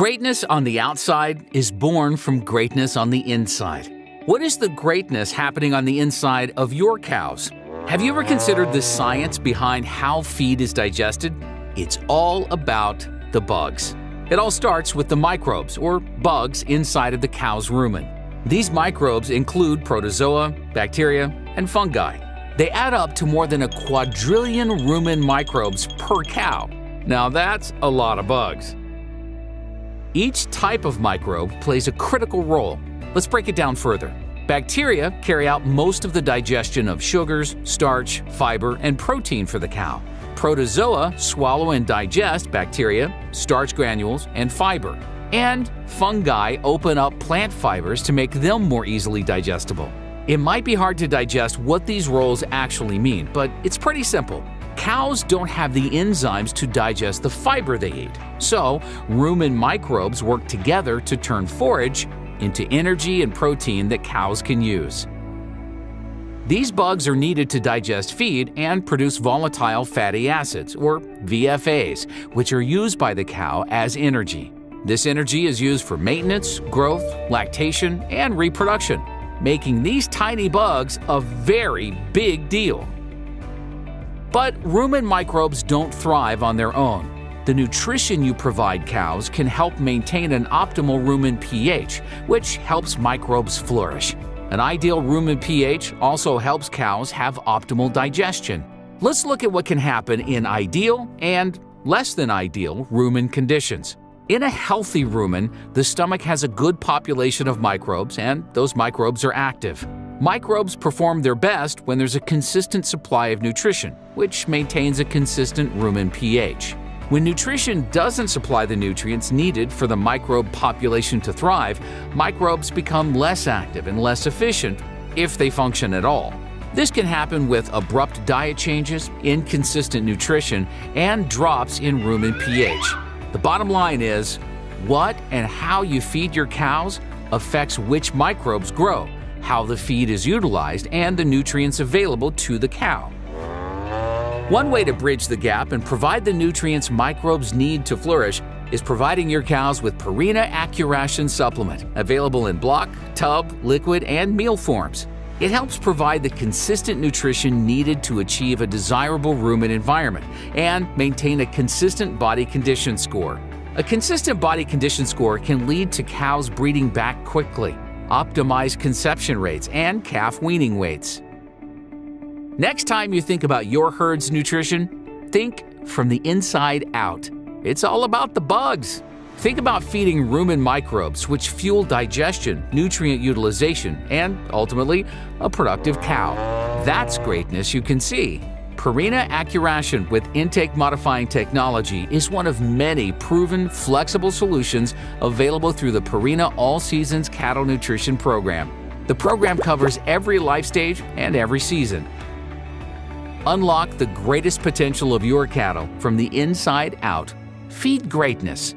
Greatness on the outside is born from greatness on the inside. What is the greatness happening on the inside of your cows? Have you ever considered the science behind how feed is digested? It's all about the bugs. It all starts with the microbes, or bugs, inside of the cow's rumen. These microbes include protozoa, bacteria, and fungi. They add up to more than a quadrillion rumen microbes per cow. Now that's a lot of bugs. Each type of microbe plays a critical role. Let's break it down further. Bacteria carry out most of the digestion of sugars, starch, fiber, and protein for the cow. Protozoa swallow and digest bacteria, starch granules, and fiber. And fungi open up plant fibers to make them more easily digestible. It might be hard to digest what these roles actually mean, but it's pretty simple. Cows don't have the enzymes to digest the fiber they eat, so rumen microbes work together to turn forage into energy and protein that cows can use. These bugs are needed to digest feed and produce volatile fatty acids, or VFAs, which are used by the cow as energy. This energy is used for maintenance, growth, lactation, and reproduction, making these tiny bugs a very big deal. But rumen microbes don't thrive on their own. The nutrition you provide cows can help maintain an optimal rumen pH, which helps microbes flourish. An ideal rumen pH also helps cows have optimal digestion. Let's look at what can happen in ideal and less than ideal rumen conditions. In a healthy rumen, the stomach has a good population of microbes and those microbes are active. Microbes perform their best when there's a consistent supply of nutrition, which maintains a consistent rumen pH. When nutrition doesn't supply the nutrients needed for the microbe population to thrive, microbes become less active and less efficient if they function at all. This can happen with abrupt diet changes, inconsistent nutrition, and drops in rumen pH. The bottom line is, what and how you feed your cows affects which microbes grow how the feed is utilized, and the nutrients available to the cow. One way to bridge the gap and provide the nutrients microbes need to flourish is providing your cows with Purina AccuRation supplement, available in block, tub, liquid, and meal forms. It helps provide the consistent nutrition needed to achieve a desirable rumen environment and maintain a consistent body condition score. A consistent body condition score can lead to cows breeding back quickly, optimize conception rates, and calf weaning weights. Next time you think about your herd's nutrition, think from the inside out. It's all about the bugs. Think about feeding rumen microbes, which fuel digestion, nutrient utilization, and ultimately, a productive cow. That's greatness you can see. Purina AccuRation with intake modifying technology is one of many proven, flexible solutions available through the Purina All Seasons Cattle Nutrition Program. The program covers every life stage and every season. Unlock the greatest potential of your cattle from the inside out. Feed greatness